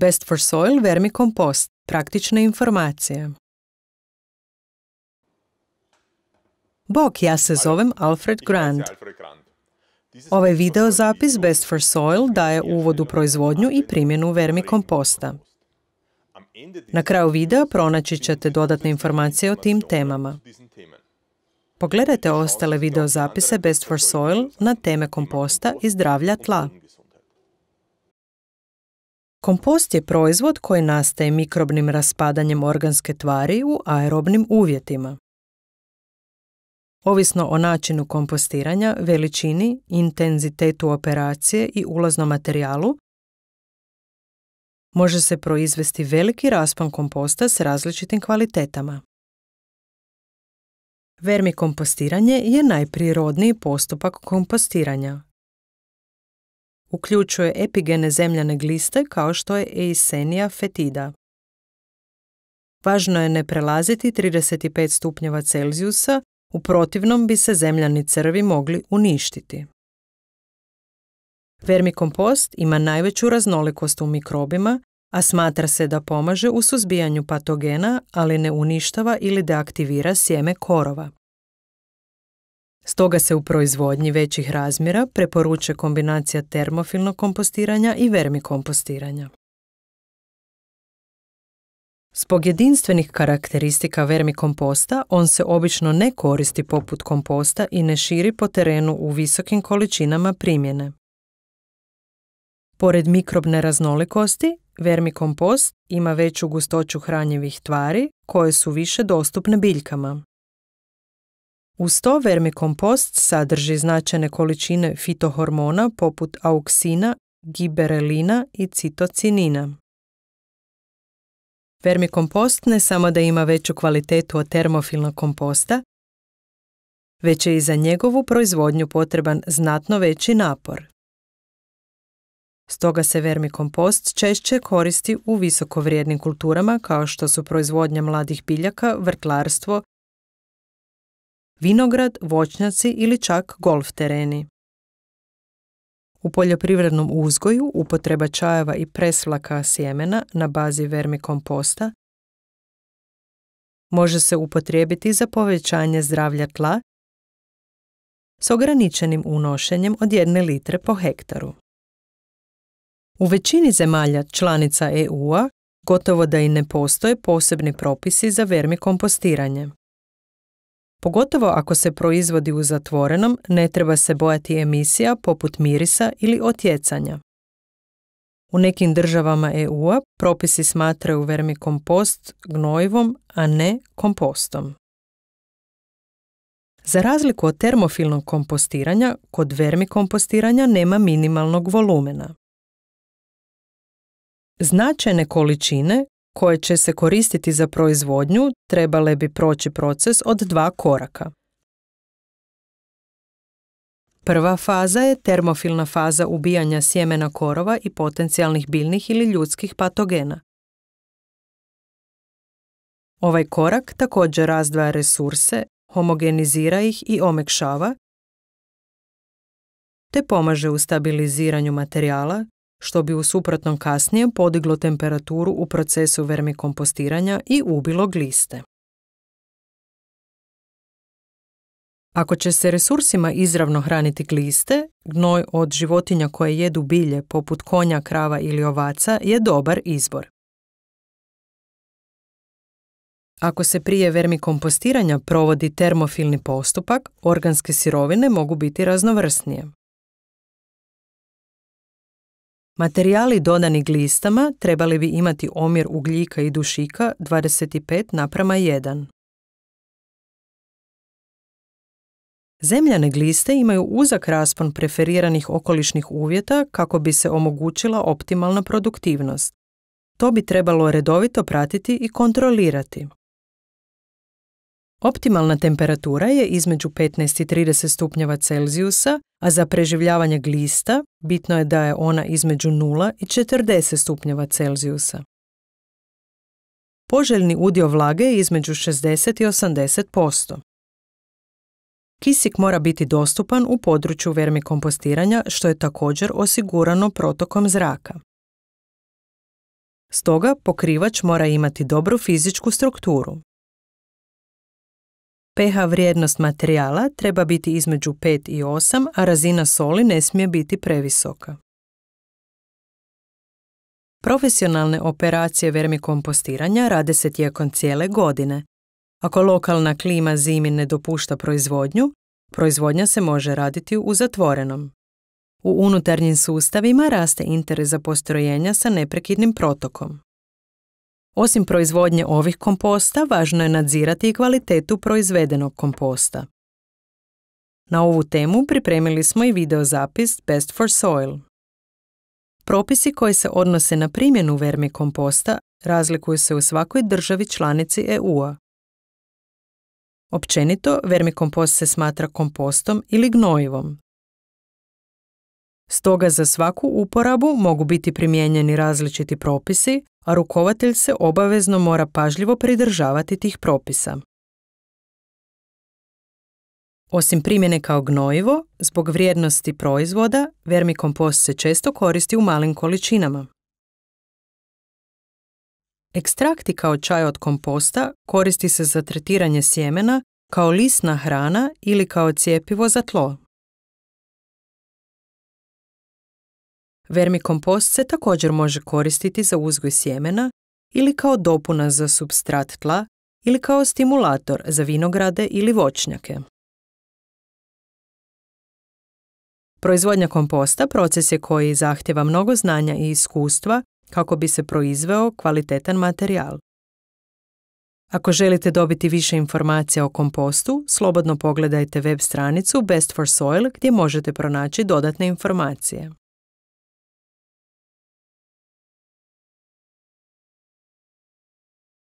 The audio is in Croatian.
Best for Soil Vermikompost. Praktične informacije. Bok, ja se zovem Alfred Grant. Ovaj video zapis Best for Soil daje uvod u proizvodnju i primjenu vermikomposta. Na kraju videa pronaći ćete dodatne informacije o tim temama. Pogledajte ostale videozapise Best for Soil na teme komposta i zdravlja tla. Kompost je proizvod koji nastaje mikrobnim raspadanjem organske tvari u aerobnim uvjetima. Ovisno o načinu kompostiranja, veličini, intenzitetu operacije i ulaznom materijalu, može se proizvesti veliki raspon komposta s različitim kvalitetama. Vermikompostiranje je najprirodniji postupak kompostiranja. Uključuje epigene zemljane gliste kao što je Eisenia fetida. Važno je ne prelaziti 35 stupnjeva Celzijusa, u protivnom bi se zemljani crvi mogli uništiti. Vermikompost ima najveću raznolikost u mikrobima, a smatra se da pomaže u suzbijanju patogena, ali ne uništava ili deaktivira sjeme korova. Stoga se u proizvodnji većih razmjera preporučuje kombinacija termofilnog kompostiranja i vermikompostiranja. Zbog jedinstvenih karakteristika vermikomposta, on se obično ne koristi poput komposta i ne širi po terenu u visokim količinama primjene. Pored mikrobne raznolikosti, vermikompost ima veću gustoću hranjivih tvari koje su više dostupne biljkama. Uz to vermikompost sadrži značajne količine fitohormona poput auksina, giberelina i citocinina. Vermikompost ne samo da ima veću kvalitetu od termofilnog komposta, već je i za njegovu proizvodnju potreban znatno veći napor. Stoga se vermikompost češće koristi u visokovrijednim kulturama kao što su proizvodnja mladih biljaka, vrtlarstvo, vinograd, voćnjaci ili čak golf tereni. U poljoprivrednom uzgoju upotreba čajeva i presvlaka sjemena na bazi vermikomposta može se upotrijebiti za povećanje zdravlja tla s ograničenim unošenjem od jedne litre po hektaru. U većini zemalja članica EU-a gotovo da i ne postoje posebni propisi za vermikompostiranje. Pogotovo ako se proizvodi u zatvorenom, ne treba se bojati emisija poput mirisa ili otjecanja. U nekim državama EU-a propisi smatraju vermikompost gnojivom, a ne kompostom. Za razliku od termofilnog kompostiranja, kod vermikompostiranja nema minimalnog volumena. Značajne količine koje će se koristiti za proizvodnju trebale bi proći proces od dva koraka. Prva faza je termofilna faza ubijanja sjemena korova i potencijalnih biljnih ili ljudskih patogena. Ovaj korak također razdvaja resurse, homogenizira ih i omekšava, te pomaže u stabiliziranju materijala što bi u suprotnom kasnije podiglo temperaturu u procesu vermikompostiranja i ubilo gliste. Ako će se resursima izravno hraniti gliste, gnoj od životinja koje jedu bilje poput konja, krava ili ovaca je dobar izbor. Ako se prije vermikompostiranja provodi termofilni postupak, organske sirovine mogu biti raznovrsnije. Materijali dodani glistama trebali bi imati omjer ugljika i dušika 25 naprama 1. Zemljane gliste imaju uzak raspon preferiranih okolišnih uvjeta kako bi se omogućila optimalna produktivnost. To bi trebalo redovito pratiti i kontrolirati. Optimalna temperatura je između 15 i 30 stupnjeva Celzijusa, a za preživljavanje glista bitno je da je ona između 0 i 40 stupnjeva Celzijusa. Poželjni udio vlage je između 60 i 80%. Kisik mora biti dostupan u području vermikompostiranja što je također osigurano protokom zraka. Stoga pokrivač mora imati dobru fizičku strukturu. pH vrijednost materijala treba biti između 5 i 8, a razina soli ne smije biti previsoka. Profesionalne operacije vermikompostiranja rade se tijekom cijele godine. Ako lokalna klima zimi ne dopušta proizvodnju, proizvodnja se može raditi u zatvorenom. U unutarnjim sustavima raste interes za postrojenja sa neprekidnim protokom. Osim proizvodnje ovih komposta, važno je nadzirati i kvalitetu proizvedenog komposta. Na ovu temu pripremili smo i videozapis Best for Soil. Propisi koji se odnose na primjenu vermikomposta razlikuju se u svakoj državi članici EU-a. Općenito, vermikompost se smatra kompostom ili gnojivom. Stoga za svaku uporabu mogu biti primijenjeni različiti propisi, a rukovatelj se obavezno mora pažljivo pridržavati tih propisa. Osim primjene kao gnojivo, zbog vrijednosti proizvoda, vermikompost se često koristi u malim količinama. Ekstrakti kao čaj od komposta koristi se za tretiranje sjemena kao lisna hrana ili kao cijepivo za tlo. Vermikompost se također može koristiti za uzgoj sjemena ili kao dopuna za substrat tla ili kao stimulator za vinograde ili voćnjake. Proizvodnja komposta proces je koji zahtjeva mnogo znanja i iskustva kako bi se proizveo kvalitetan materijal. Ako želite dobiti više informacija o kompostu, slobodno pogledajte web stranicu Best for Soil gdje možete pronaći dodatne informacije.